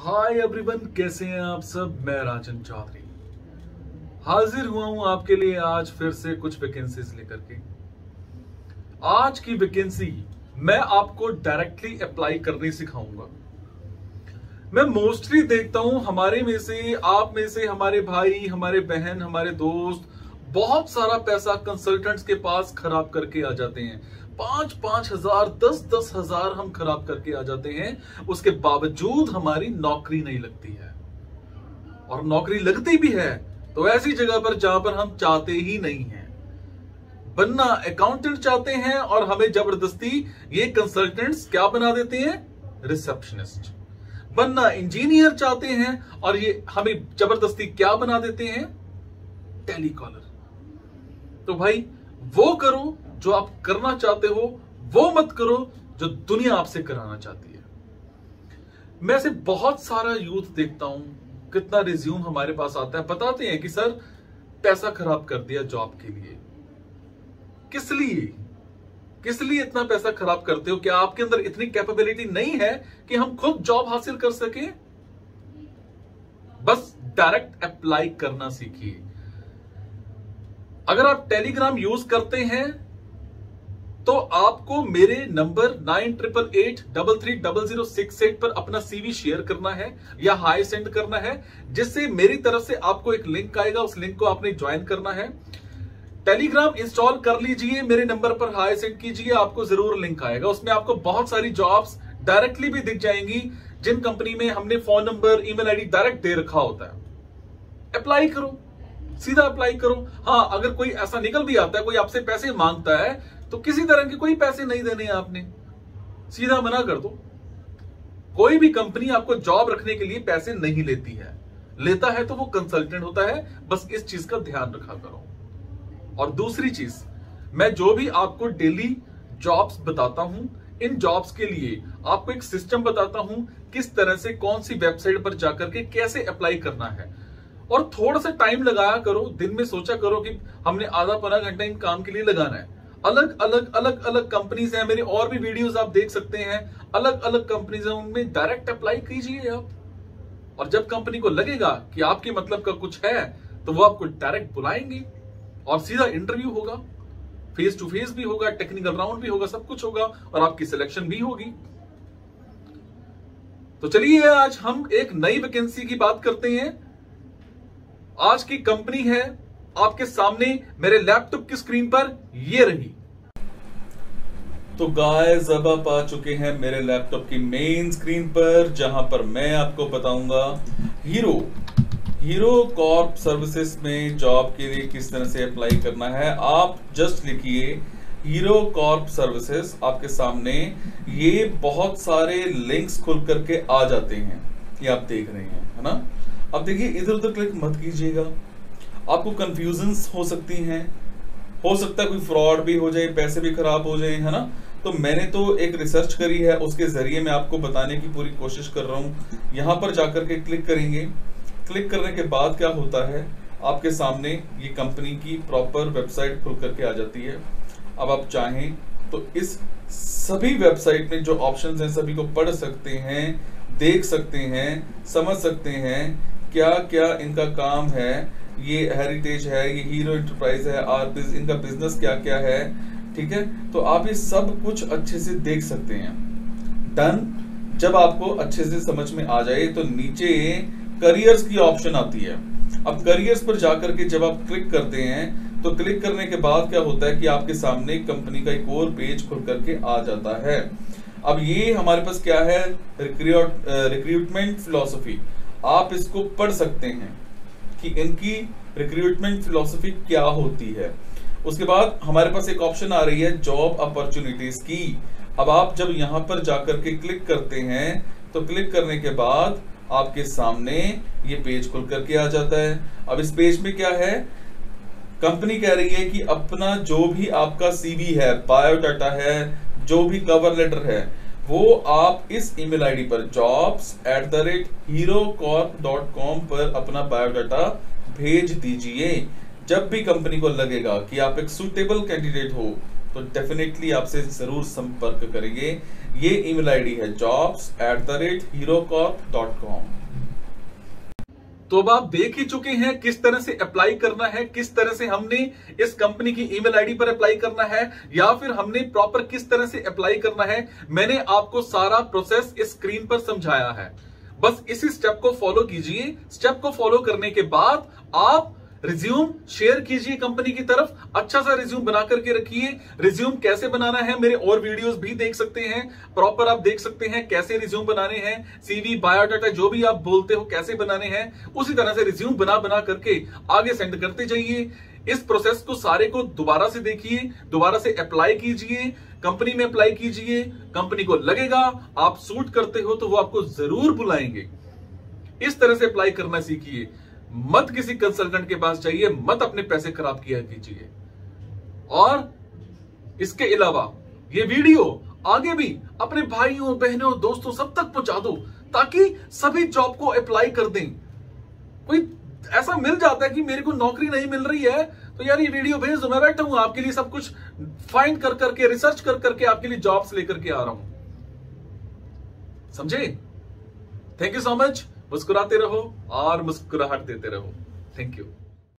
Hi everyone कैसे हैं आप सब? मैं राजन चौधरी। हाजिर हुआ हूँ आपके लिए आज फिर से कुछ वैकेंसीज लेकर के। आज की वैकेंसी मैं आपको डायरेक्टली अप्लाई करनी सिखाऊँगा। मैं मोस्टली देखता हूँ हमारे में से, आप में से, हमारे भाई, हमारे बहन, हमारे दोस्त बहुत सारा पैसा कंसल्टेंट्स के पास खराब करके आ जाते हैं। पाँच पाँच हज़ार, दस दस हज़ार हम खराब करके आ जाते हैं। उसके बावजूद हमारी नौकरी नहीं लगती है। और नौकरी लगती भी है तो ऐसी जगह पर जहाँ पर हम चाहते ही नहीं हैं। बनना अकाउंटेंट चाहते हैं और हमें ज़बरदस्ती ये कंसल्टेंट्स क्या बना देते हैं? रिसेप्शनिस्ट बनना इंजीनियर चाहते हैं और ये हमें ज़बरदस्ती क्या बना देते हैं? टेलीकॉलर तो भाई, वो करो जो आप करना चाहते हो, वो मत करो जो दुनिया आपसे कराना चाहती है। मैं से बहुत सारा यूथ देखता हूँ, कितना रिज्यूम हमारे पास आता है। बताते हैं कि, सर, पैसा खराब कर दिया जॉब के लिए। किस लिए? किस लिए इतना पैसा खराब करते हो? क्या आपके अंदर इतनी कैपेबिलिटी नहीं है कि हम खुद जॉब हासिल कर सके? बस डायरेक्ट अप्लाई करना सीखिए। अगर आप टेलीग्राम यूज़ करते हैं तो आपको मेरे number nine triple eight double three double zero six eight पर अपना सीवी शेयर करना है या हाई सेंड करना है, जिससे मेरी तरफ़ से आपको एक लिंक आएगा, उस लिंक को आपने ज्वाइन करना है। टेलीग्राम इंस्टॉल कर लीजिए, मेरे नंबर पर हाई सेंड कीजिए, आपको ज़रूर लिंक आएगा। उसमें आपको बहुत सारी जॉब्स डायरेक्टली भी दिख जाएँगी, जिन कंपनी में हमने phone number email ID direct दे रखा होता है। अप्लाई करो। सीधा अप्लाई करो। हाँ अगर कोई ऐसा निकल भी आता है, कोई आपसे पैसे माँगता है तो किसी तरह के कोई पैसे नहीं देने आपने। सीधा मना कर दो। कोई भी कंपनी आपको जॉब रखने के लिए पैसे नहीं लेती है। लेता है तो वो कंसल्टेंट होता है। बस इस चीज़ का ध्यान रखा करो। और दूसरी चीज़, मैं जो भी आपको डेली जॉब्स बताता हूँ, इन जॉब्स के लिए आपको एक सिस्टम बताता हूँ, किस तरह से कौन सी वेबसाइट पर जाकर के कैसे अप्लाई करना है। और थोड़ा सा टाइम लगाया करो, दिन में सोचा करो कि हमने आधा पंद्रह घंटा इन काम के लिए लगाना है। अलग अलग अलग अलग कंपनीज़ हैं, मेरी और भी वीडियोस आप देख सकते हैं। अलग अलग कंपनीज़ हैं, उनमें डायरेक्ट अप्लाई कीजिए आप। और जब कंपनी को लगेगा कि आपके मतलब का कुछ है तो वो आपको डायरेक्ट बुलाएँगे और सीधा इंटरव्यू होगा। फेस टू फेस भी होगा टेक्निकल राउंड भी होगा, सब कुछ होगा और आपकी सिलेक्शन भी होगी। तो चलिए आज हम एक नई वैकेंसी की बात करते हैं। आज की कंपनी है आपके सामने मेरे लैपटॉप की स्क्रीन पर ये रही। तो गाइस अब आप आ चुके हैं मेरे लैपटॉप की मेन स्क्रीन पर, जहाँ पर मैं आपको बताऊँगा हीरो हीरो कॉर्प सर्विसेज़ में जॉब के लिए किस तरह से अप्लाई करना है, आप जस्ट लिखिए हीरो कॉर्प सर्विसेज़ आपके सामने। ये बहुत सारे लिंक्स खुल करके आ जाते हैं, ये आप देख रहे हैं, है ना? अब देखिए, इधर उधर क्लिक मत कीजिएगा। आपको कंफ्यूजन हो सकती हैं। हो सकता है कोई फ्रॉड भी हो जाए, पैसे भी खराब हो जाए, है ना? तो मैंने तो एक रिसर्च करी है, उसके ज़रिए मैं आपको बताने की पूरी कोशिश कर रहा हूँ। यहाँ पर जाकर के क्लिक करेंगे। क्लिक करने के बाद क्या होता है? आपके सामने ये कंपनी की प्रॉपर वेबसाइट खुल करके आ जाती है। अब आप चाहें तो इस सभी वेबसाइट में जो ऑप्शंस हैं, सभी को पढ़ सकते हैं, देख सकते हैं, समझ सकते हैं क्या क्या इनका काम है? ये हेरिटेज है, ये हीरो इंटरप्राइज है बिज इनका बिज़नेस क्या क्या है? ठीक है? तो आप ये सब कुछ अच्छे से देख सकते हैं। डन जब आपको अच्छे से समझ में आ जाए तो नीचे करियर्स की ऑप्शन आती है। अब करियर्स पर जाकर के जब आप क्लिक करते हैं तो क्लिक करने के बाद क्या होता है कि आपके सामने कंपनी का एक और पेज खुल करके आ जाता है। अब ये हमारे पास क्या है? रिक्रूटमेंट फिलोसफी आप इसको पढ़ सकते हैं कि इनकी रिक्रूटमेंट फिलोसफी क्या होती है। उसके बाद हमारे पास एक ऑप्शन आ रही है जॉब अपॉर्चुनिटीज़ की। अब आप जब यहाँ पर जाकर के क्लिक करते हैं तो क्लिक करने के बाद आपके सामने ये पेज खुल करके आ जाता है। अब इस पेज में क्या है? कंपनी कह रही है कि अपना जो भी आपका सीवी है बायोडाटा है, जो भी कवर लेटर है वो आप इस ईमेल आईडी पर jobs at the rate Hero dot com पर अपना बायोडाटा भेज दीजिए। जब भी कंपनी को लगेगा कि आप एक सुटेबल कैंडिडेट हो तो डेफिनेटली आपसे ज़रूर संपर्क करेंगे ये ईमेल आईडी है jobs at the rate Hero dot com तो अब आप देख ही चुके हैं किस तरह से अप्लाई करना है, किस तरह से हमने इस कंपनी की ईमेल आईडी पर अप्लाई करना है, या फिर हमने प्रॉपर किस तरह से अप्लाई करना है, मैंने आपको सारा प्रोसेस स्क्रीन पर समझाया है। बस इसी स्टेप को फॉलो कीजिए। स्टेप को फॉलो करने के बाद आप रिज्यूम शेयर कीजिए कंपनी की तरफ़। अच्छा सा रिज्यूम बना करके रखिए। रिज्यूम कैसे बनाना है, मेरे और वीडियोस भी देख सकते हैं। प्रॉपर आप देख सकते हैं कैसे रिज्यूम बनाने हैं। सीवी बायोडाटा जो भी आप बोलते हो कैसे बनाने हैं, उसी तरह से रिज्यूम बना बना करके आगे सेंड करते जाइए। इस प्रोसेस को सारे को दोबारा से देखिए, दोबारा से अप्लाई कीजिए। कंपनी में अप्लाई कीजिए। कंपनी को लगेगा, आप सूट करते हो तो वो आपको ज़रूर बुलाएँगे। इस तरह से अप्लाई करना सीखिए। मत किसी कंसल्टेंट के पास जाइए, मत अपने पैसे खराब किया कीजिए। और इसके अलावा ये वीडियो आगे भी अपने भाइयों, बहनों, दोस्तों, सब तक पहुँचा दो, ताकि सभी जॉब को अप्लाई कर दें। कोई ऐसा मिल जाता है कि मेरे को नौकरी नहीं मिल रही है तो यार ये वीडियो भेज दो, मैं बैठा हूँ, आपके लिए सब कुछ फाइंड कर करके रिसर्च कर करके आपके लिए जॉब्स लेकर के आ रहा हूँ। समझे? थैंक यू सो मच मुस्कुराते रहो और मुस्कुराहट देते रहो। Thank you